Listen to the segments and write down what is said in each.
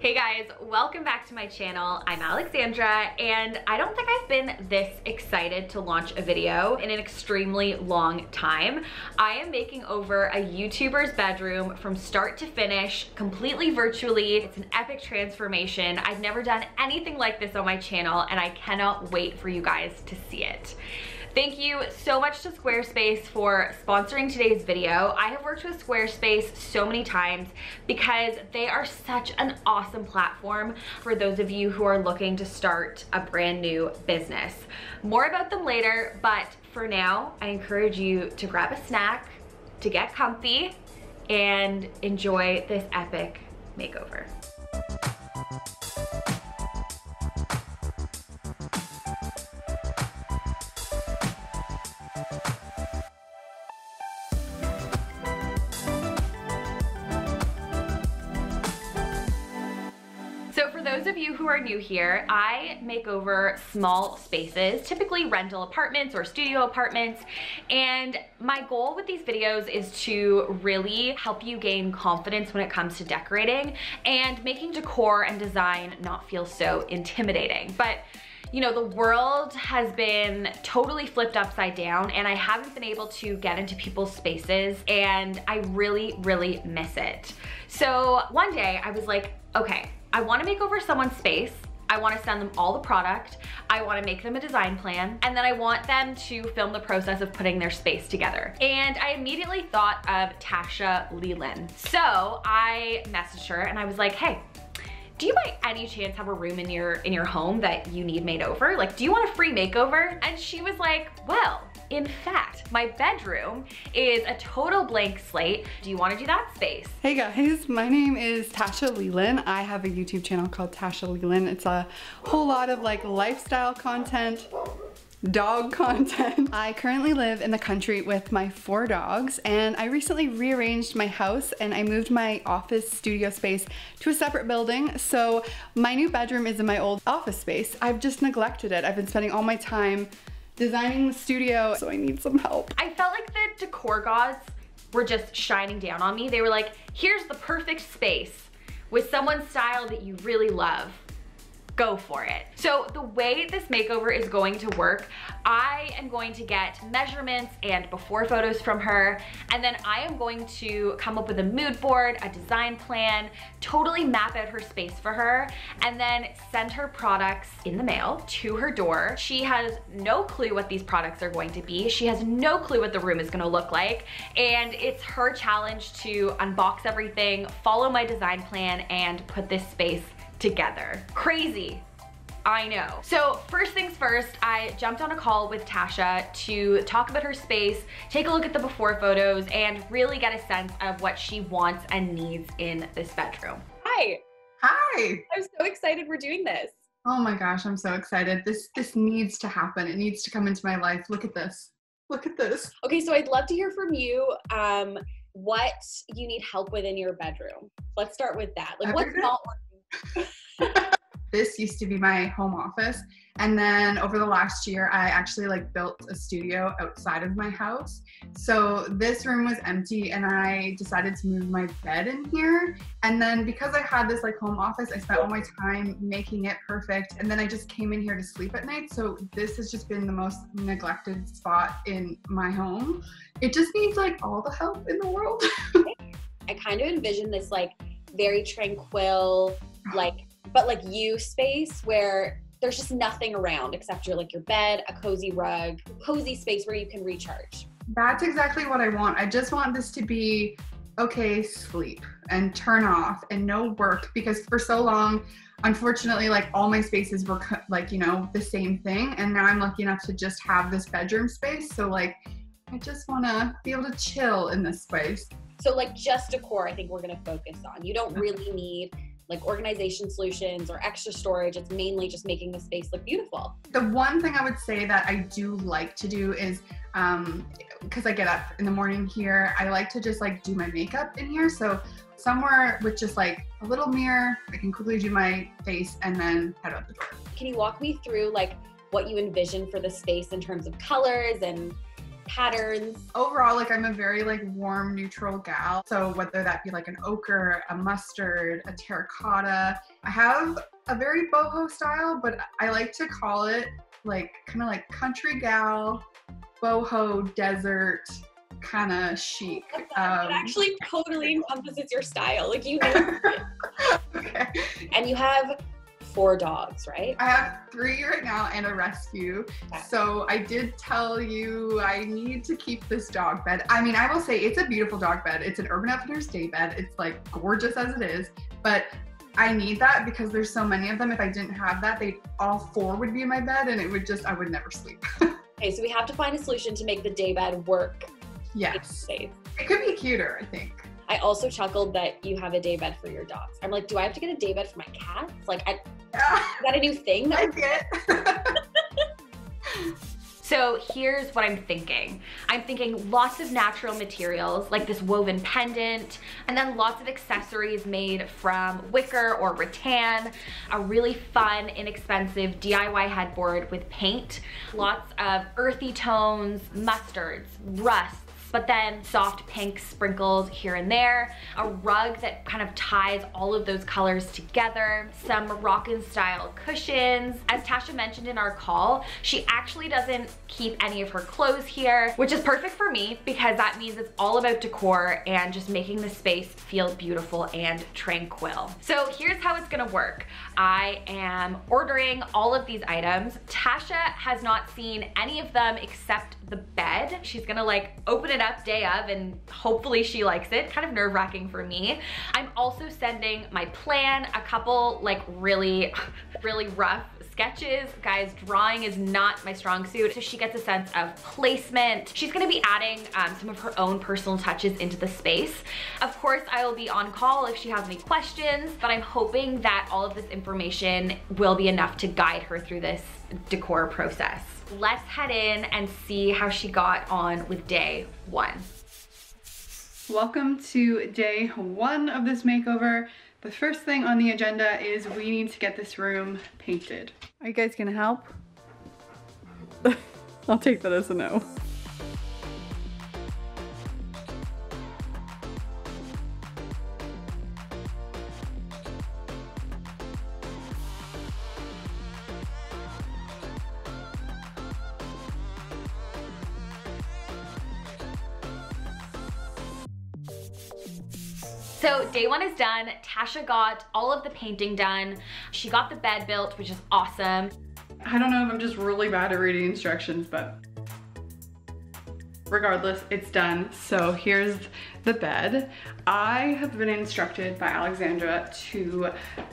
Hey guys, welcome back to my channel. I'm Alexandra and I don't think I've been this excited to launch a video in an extremely long time. I am making over a YouTuber's bedroom from start to finish, completely virtually. It's an epic transformation. I've never done anything like this on my channel and I cannot wait for you guys to see it. Thank you so much to Squarespace for sponsoring today's video. I have worked with Squarespace so many times because they are such an awesome platform for those of you who are looking to start a brand new business. More about them later, but for now, I encourage you to grab a snack, to get comfy, and enjoy this epic makeover. Who are new here, I make over small spaces, typically rental apartments or studio apartments. And my goal with these videos is to really help you gain confidence when it comes to decorating and making decor and design not feel so intimidating. But you know, the world has been totally flipped upside down and I haven't been able to get into people's spaces and I really, really miss it. So one day I was like, okay, I wanna make over someone's space. I wanna send them all the product. I wanna make them a design plan. And then I want them to film the process of putting their space together. And I immediately thought of Tasha Leelyn. So I messaged her and I was like, hey, do you by any chance have a room in your in your home that you need made over? Like, do you want a free makeover? And she was like, well, in fact, my bedroom is a total blank slate. Do you wanna do that space? Hey guys, my name is Tasha Leelyn. I have a YouTube channel called Tasha Leelyn. It's a whole lot of like lifestyle content, dog content. I currently live in the country with my four dogs and I recently rearranged my house and I moved my office studio space to a separate building. So my new bedroom is in my old office space. I've just neglected it. I've been spending all my time designing the studio, so I need some help. I felt like the decor gods were just shining down on me. They were like, here's the perfect space with someone's style that you really love go for it. So the way this makeover is going to work, I am going to get measurements and before photos from her, and then I am going to come up with a mood board, a design plan, totally map out her space for her, and then send her products in the mail to her door. She has no clue what these products are going to be. She has no clue what the room is gonna look like, and it's her challenge to unbox everything, follow my design plan, and put this space together. Crazy. I know. So first things first, I jumped on a call with Tasha to talk about her space, take a look at the before photos, and really get a sense of what she wants and needs in this bedroom. Hi. Hi. I'm so excited we're doing this. Oh my gosh, I'm so excited. This this needs to happen. It needs to come into my life. Look at this. Look at this. Okay, so I'd love to hear from you um, what you need help with in your bedroom. Let's start with that. Like what's not working this used to be my home office. And then over the last year i actually like built a studio outside of my house. So this room was empty and i decided to move my bed in here. And then because i had this like home office i spent all my time making it perfect. And then i just came in here to sleep at night. So this has just been the most neglected spot in my home. It just needs like all the help in the world. I kind of envision this like very tranquil like but like you space where there's just nothing around except your like your bed, a cozy rug, cozy space where you can recharge. That's exactly what I want. I just want this to be okay, sleep and turn off and no work because for so long unfortunately like all my spaces were like you know the same thing and now i'm lucky enough to just have this bedroom space so like i just want to be able to chill in this space so like just decor i think we're going to focus on you don't really need like organization solutions or extra storage. It's mainly just making the space look beautiful. The one thing I would say that I do like to do is um because I get up in the morning here, I like to just like do my makeup in here. So somewhere with just like a little mirror, I can quickly do my face and then head out the door. Can you walk me through like what you envision for the space in terms of colors and patterns? Overall, like I'm a very like warm, neutral gal. So whether that be like an ochre, a mustard, a terracotta, I have a very boho style, but I like to call it like kind of like country gal, boho, desert, kind of chic. Um, it actually totally encompasses your style. Like you know. okay. And you have four dogs, right? I have three right now and a rescue. Okay. So I did tell you I need to keep this dog bed. I mean, I will say it's a beautiful dog bed. It's an Urban Outfitters day bed. It's like gorgeous as it is, but I need that because there's so many of them. If I didn't have that, they all four would be in my bed and it would just I would never sleep. okay, so we have to find a solution to make the day bed work. Yes. safe. It could be cuter, I think. I also chuckled that you have a day bed for your dogs. I'm like, do I have to get a day bed for my cats? Like, I, yeah. is that a new thing? I get. So here's what I'm thinking. I'm thinking lots of natural materials like this woven pendant and then lots of accessories made from wicker or rattan, a really fun, inexpensive DIY headboard with paint, lots of earthy tones, mustards, rust, but then soft pink sprinkles here and there, a rug that kind of ties all of those colors together, some Moroccan style cushions. As Tasha mentioned in our call, she actually doesn't keep any of her clothes here, which is perfect for me because that means it's all about decor and just making the space feel beautiful and tranquil. So here's how it's gonna work. I am ordering all of these items. Tasha has not seen any of them except the bed. She's gonna like open it up day of and hopefully she likes it. Kind of nerve wracking for me. I'm also sending my plan, a couple like really, really rough sketches. Guys, drawing is not my strong suit, so she gets a sense of placement. She's gonna be adding um, some of her own personal touches into the space. Of course, I will be on call if she has any questions, but I'm hoping that all of this information will be enough to guide her through this decor process. Let's head in and see how she got on with day one. Welcome to day one of this makeover. The first thing on the agenda is we need to get this room painted. Are you guys gonna help? I'll take that as a no. Day one is done. Tasha got all of the painting done. She got the bed built, which is awesome. I don't know if I'm just really bad at reading instructions, but regardless, it's done. So here's the bed. I have been instructed by Alexandra to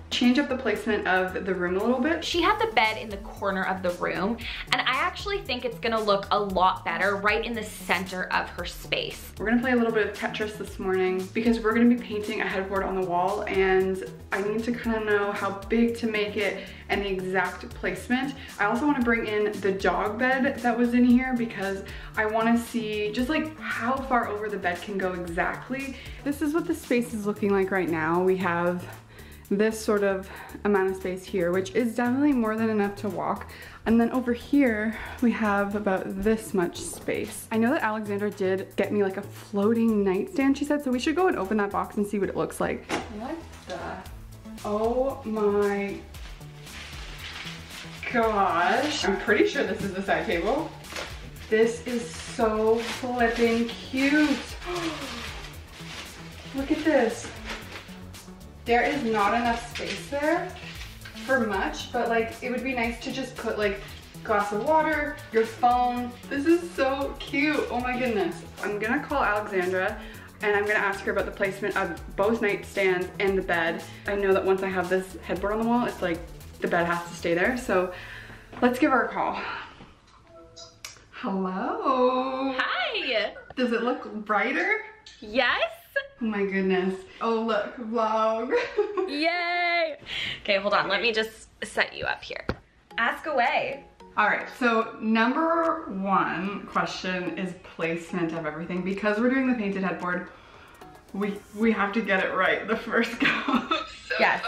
change up the placement of the room a little bit. She had the bed in the corner of the room and I actually think it's gonna look a lot better right in the center of her space. We're gonna play a little bit of Tetris this morning because we're gonna be painting a headboard on the wall and I need to kind of know how big to make it and the exact placement. I also wanna bring in the dog bed that was in here because I wanna see just like how far over the bed can go exactly. This is what the space is looking like right now. We have this sort of amount of space here, which is definitely more than enough to walk. And then over here, we have about this much space. I know that Alexandra did get me like a floating nightstand, she said, so we should go and open that box and see what it looks like. What the? Oh my gosh. I'm pretty sure this is the side table. This is so flipping cute. Look at this. There is not enough space there for much, but like it would be nice to just put like glass of water, your phone. This is so cute. Oh my goodness. I'm gonna call Alexandra and I'm gonna ask her about the placement of both nightstands and the bed. I know that once I have this headboard on the wall, it's like the bed has to stay there. So let's give her a call. Hello. Hi. Does it look brighter? Yes. Oh my goodness. Oh look, vlog. Yay. Okay, hold on. Let me just set you up here. Ask away. All right, so number one question is placement of everything. Because we're doing the painted headboard, we we have to get it right the first go. so, yes.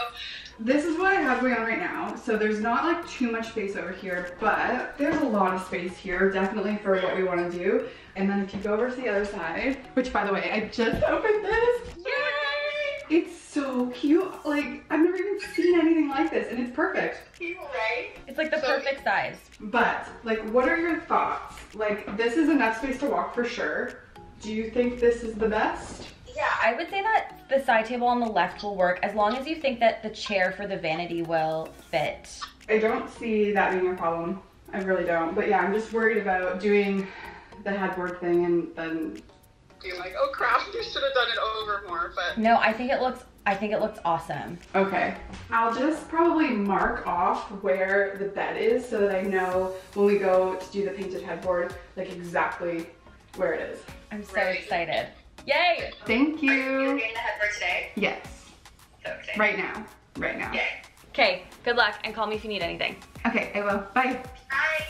This is what I have going on right now. So there's not like too much space over here, but there's a lot of space here, definitely for what we wanna do. And then if you go over to the other side, which by the way, I just opened this. Yay! It's so cute. Like, I've never even seen anything like this and it's perfect. Right? It's like the perfect size. But, like, what are your thoughts? Like, this is enough space to walk for sure. Do you think this is the best? I would say that the side table on the left will work as long as you think that the chair for the vanity will fit. I don't see that being a problem. I really don't. But yeah, I'm just worried about doing the headboard thing and then Being like, oh crap, you should have done it over more, but No, I think it looks I think it looks awesome. Okay, I'll just probably mark off where the bed is so that I know when we go to do the painted headboard, like exactly where it is. I'm so Right. excited. Yay! Thank you're you. getting the headboard today. Yes, So right now, right now. Yay. Okay, good luck and call me if you need anything. Okay, I will, bye. Bye.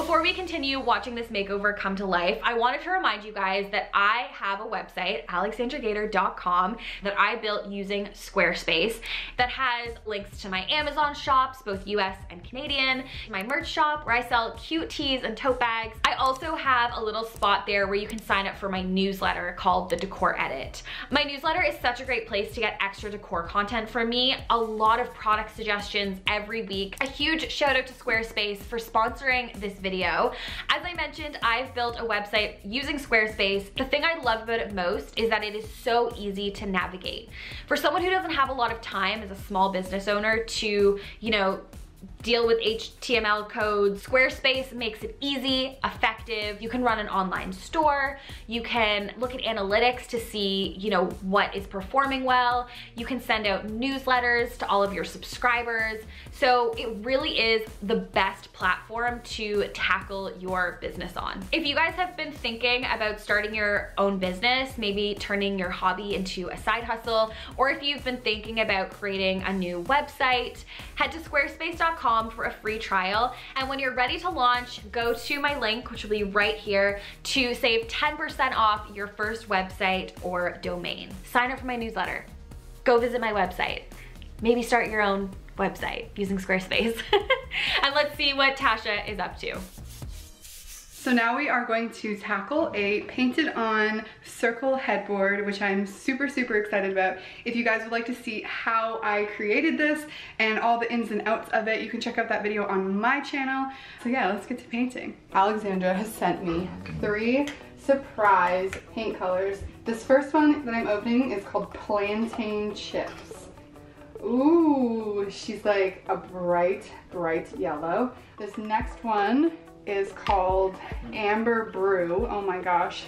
Before we continue watching this makeover come to life, I wanted to remind you guys that I have a website, alexandragater.com, that I built using Squarespace that has links to my Amazon shops, both US and Canadian, my merch shop where I sell cute tees and tote bags. I also have a little spot there where you can sign up for my newsletter called The Decor Edit. My newsletter is such a great place to get extra decor content from me, a lot of product suggestions every week. A huge shout out to Squarespace for sponsoring this video. As I mentioned, I've built a website using Squarespace. The thing I love about it most is that it is so easy to navigate. For someone who doesn't have a lot of time as a small business owner to, you know, deal with HTML codes. Squarespace makes it easy, effective. You can run an online store. You can look at analytics to see, you know, what is performing well. You can send out newsletters to all of your subscribers. So it really is the best platform to tackle your business on. If you guys have been thinking about starting your own business, maybe turning your hobby into a side hustle, or if you've been thinking about creating a new website, head to squarespace.com for a free trial. And when you're ready to launch, go to my link, which will be right here, to save 10% off your first website or domain. Sign up for my newsletter. Go visit my website. Maybe start your own website using Squarespace. and let's see what Tasha is up to. So now we are going to tackle a painted on circle headboard, which I'm super, super excited about. If you guys would like to see how I created this and all the ins and outs of it, you can check out that video on my channel. So yeah, let's get to painting. Alexandra has sent me three surprise paint colors. This first one that I'm opening is called Plantain Chips. Ooh, she's like a bright, bright yellow. This next one is called Amber Brew. Oh my gosh.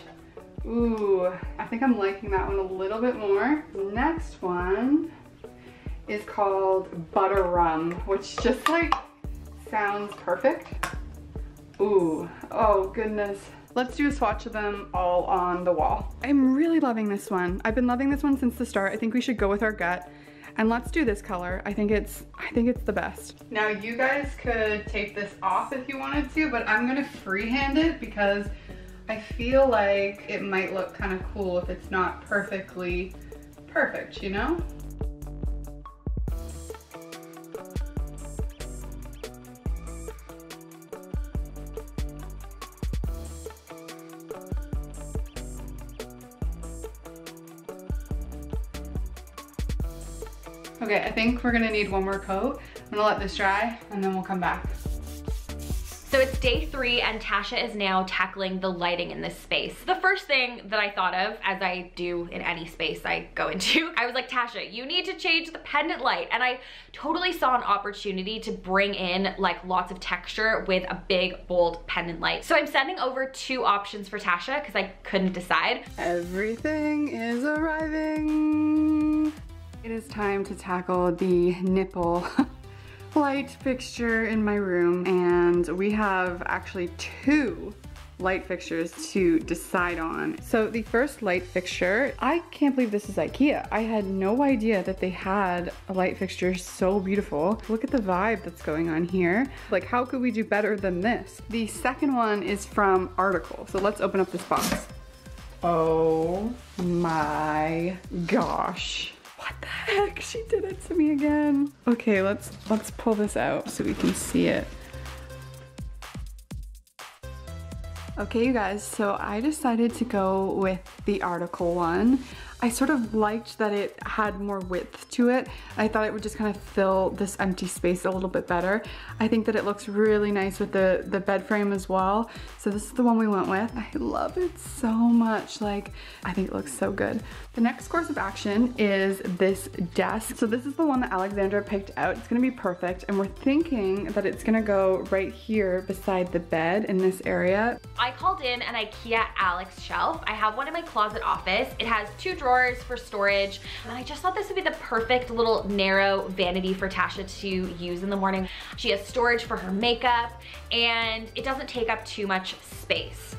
Ooh, I think I'm liking that one a little bit more. Next one is called Butter Rum, which just like sounds perfect. Ooh, oh goodness. Let's do a swatch of them all on the wall. I'm really loving this one. I've been loving this one since the start. I think we should go with our gut. And let's do this color. I think it's I think it's the best. Now you guys could take this off if you wanted to, but I'm gonna freehand it because I feel like it might look kind of cool if it's not perfectly perfect, you know? Okay, I think we're gonna need one more coat. I'm gonna let this dry and then we'll come back. So it's day three and Tasha is now tackling the lighting in this space. The first thing that I thought of, as I do in any space I go into, I was like, Tasha, you need to change the pendant light. And I totally saw an opportunity to bring in like lots of texture with a big, bold pendant light. So I'm sending over two options for Tasha because I couldn't decide. Everything is arriving. It is time to tackle the nipple light fixture in my room and we have actually two light fixtures to decide on. So the first light fixture, I can't believe this is Ikea. I had no idea that they had a light fixture so beautiful. Look at the vibe that's going on here. Like how could we do better than this? The second one is from Article. So let's open up this box. Oh my gosh. What the heck? She did it to me again. Okay, let's let's pull this out so we can see it. Okay, you guys, so I decided to go with the article one. I sort of liked that it had more width to it. I thought it would just kind of fill this empty space a little bit better. I think that it looks really nice with the, the bed frame as well. So this is the one we went with. I love it so much. Like, I think it looks so good. The next course of action is this desk. So this is the one that Alexandra picked out. It's gonna be perfect. And we're thinking that it's gonna go right here beside the bed in this area. I called in an Ikea Alex shelf. I have one in my closet office. It has two drawers drawers for storage. And I just thought this would be the perfect little narrow vanity for Tasha to use in the morning. She has storage for her makeup and it doesn't take up too much space.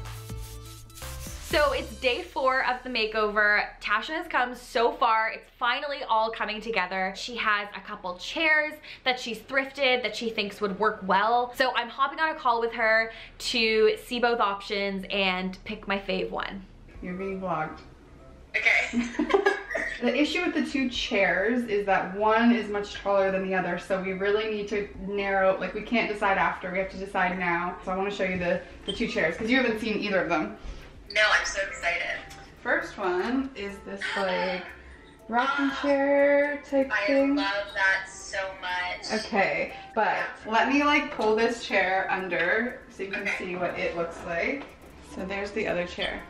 So it's day four of the makeover. Tasha has come so far. It's finally all coming together. She has a couple chairs that she's thrifted that she thinks would work well. So I'm hopping on a call with her to see both options and pick my fave one. You're being vlogged. Okay. the issue with the two chairs is that one is much taller than the other, so we really need to narrow, like we can't decide after, we have to decide now. So I wanna show you the, the two chairs, because you haven't seen either of them. No, I'm so excited. First one is this like rocking chair type I thing. I love that so much. Okay, but let me like pull this chair under so you can Okay. see what it looks like. So there's the other chair.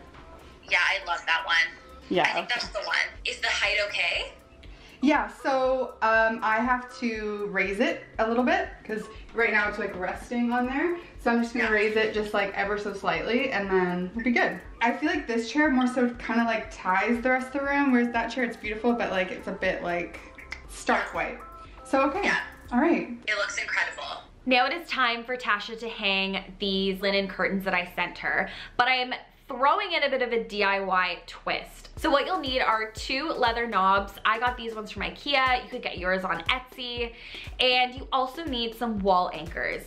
Yeah, I love that one. Yeah. I think that's the one. Is the height okay? Yeah, so um, I have to raise it a little bit because right now it's like resting on there. So I'm just gonna Yeah. raise it just like ever so slightly and then we'll be good. I feel like this chair more so kind of like ties the rest of the room, whereas that chair it's beautiful, but like it's a bit like stark white. So okay, Yeah. all right. It looks incredible. Now it is time for Tasha to hang these linen curtains that I sent her, but I'm throwing in a bit of a DIY twist. So what you'll need are two leather knobs. I got these ones from Ikea. You could get yours on Etsy. And you also need some wall anchors.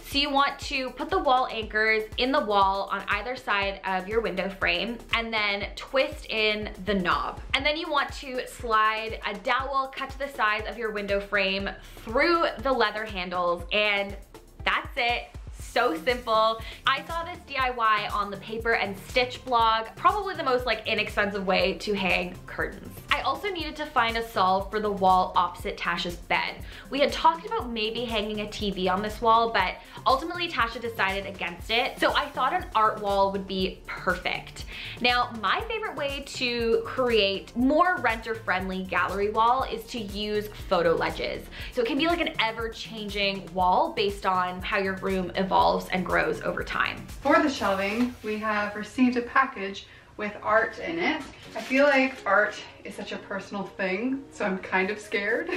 So you want to put the wall anchors in the wall on either side of your window frame and then twist in the knob. And then you want to slide a dowel cut to the size of your window frame through the leather handles and that's it so simple. I saw this DIY on the paper and stitch blog, probably the most like inexpensive way to hang curtains. I also needed to find a solve for the wall opposite Tasha's bed. We had talked about maybe hanging a TV on this wall, but ultimately Tasha decided against it. So I thought an art wall would be perfect. Now, my favorite way to create more renter-friendly gallery wall is to use photo ledges. So it can be like an ever-changing wall based on how your room evolves and grows over time. For the shelving, we have received a package with art in it. I feel like art is such a personal thing, so I'm kind of scared.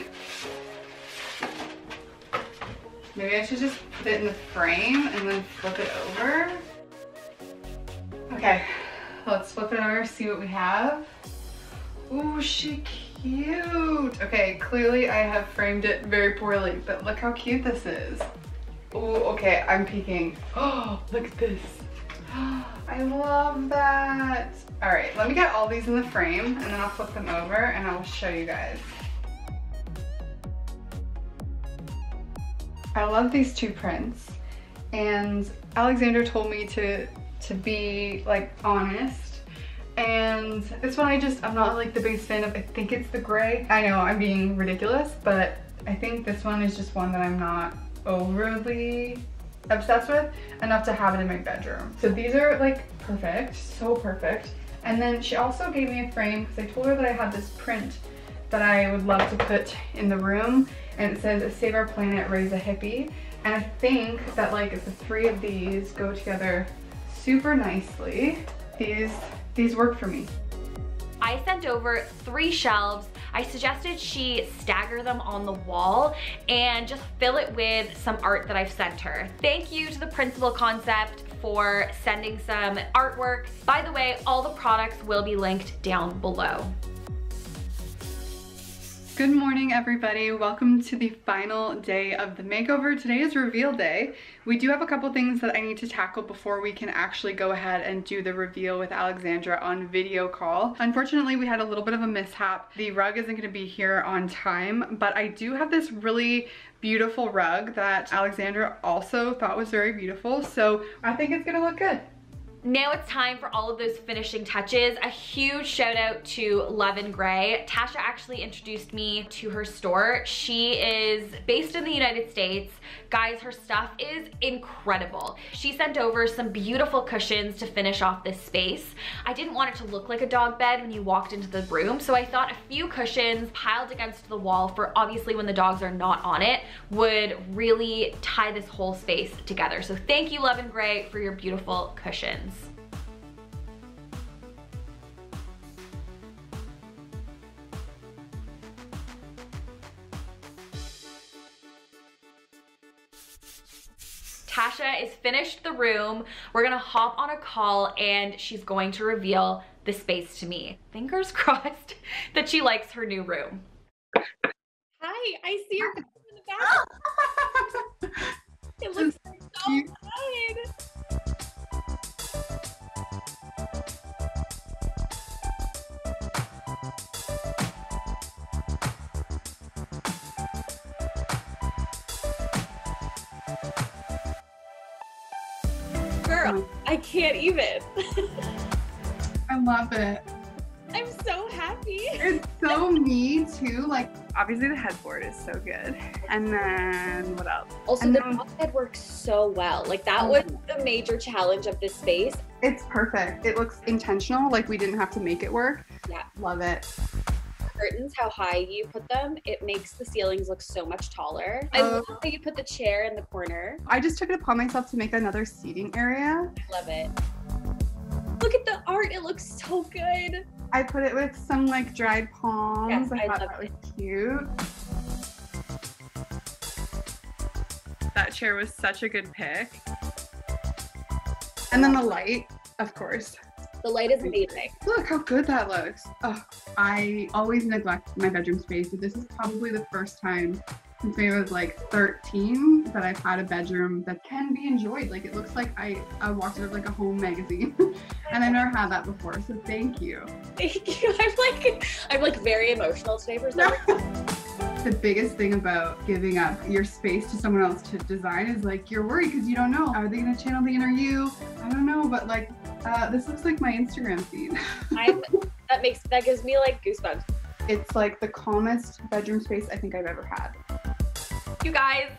Maybe I should just put it in the frame and then flip it over. Okay, let's flip it over, see what we have. Ooh, she cute. Okay, clearly I have framed it very poorly, but look how cute this is. Ooh, okay, I'm peeking. Oh, look at this. I love that. All right, let me get all these in the frame and then I'll flip them over and I'll show you guys. I love these two prints and Alexandra told me to to be like honest and this one I just I'm not like the biggest fan of I think it's the gray I know I'm being ridiculous but I think this one is just one that I'm not overly obsessed with enough to have it in my bedroom. So these are like perfect so perfect. And then she also gave me a frame because I told her that I had this print that I would love to put in the room and it says save our planet raise a hippie. And I think that like the three of these go together super nicely. These these work for me. I sent over three shelves. I suggested she stagger them on the wall and just fill it with some art that I've sent her. Thank you to the Principal Concept for sending some artwork. By the way, all the products will be linked down below. Good morning, everybody. Welcome to the final day of the makeover. Today is reveal day. We do have a couple things that I need to tackle before we can actually go ahead and do the reveal with Alexandra on video call. Unfortunately, we had a little bit of a mishap. The rug isn't gonna be here on time, but I do have this really beautiful rug that Alexandra also thought was very beautiful. So I think it's gonna look good. Now it's time for all of those finishing touches. A huge shout out to Love and Gray. Tasha actually introduced me to her store. She is based in the United States. Guys, her stuff is incredible. She sent over some beautiful cushions to finish off this space. I didn't want it to look like a dog bed when you walked into the room, so I thought a few cushions piled against the wall for obviously when the dogs are not on it would really tie this whole space together. So thank you, Love and Gray, for your beautiful cushions. Tasha is finished the room. We're gonna hop on a call and she's going to reveal the space to me. Fingers crossed that she likes her new room. Hi, I see your in the back. it looks so good. Girl, I can't even. I love it. I'm so happy. It's so me too. Like obviously the headboard is so good. And then what else? Also, And the then- bed works so well. Like that was the major challenge of this space. It's perfect. It looks intentional, like we didn't have to make it work. Yeah. Love it. Curtains, how high you put them, it makes the ceilings look so much taller. I Oh. love how you put the chair in the corner. I just took it upon myself to make another seating area. I love it. Look at the art, it looks so good. I put it with some like dried palms. Yes, I I thought love that was cute. That chair was such a good pick. And then the light, of course. The light is amazing. Look how good that looks. Oh, I always neglect my bedroom space, but this is probably the first time since I was like 13 that I've had a bedroom that can be enjoyed. Like it looks like I, I walked out of like a home magazine and I never had that before. So thank you. Thank you. I'm like, I'm like very emotional today for some. The biggest thing about giving up your space to someone else to design is like you're worried because you don't know. Are they gonna channel the inner you? I don't know, but like uh, this looks like my Instagram feed. I'm, that makes, that gives me like goosebumps. It's like the calmest bedroom space I think I've ever had. You guys,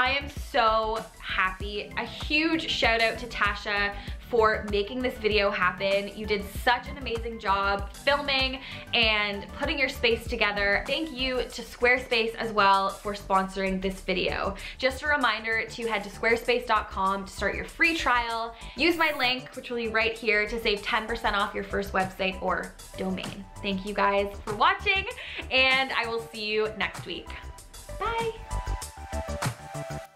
I am so happy. A huge shout out to Tasha for making this video happen. You did such an amazing job filming and putting your space together. Thank you to Squarespace as well for sponsoring this video. Just a reminder to head to squarespace.com to start your free trial. Use my link, which will be right here to save 10% off your first website or domain. Thank you guys for watching and I will see you next week. Bye. Thank you.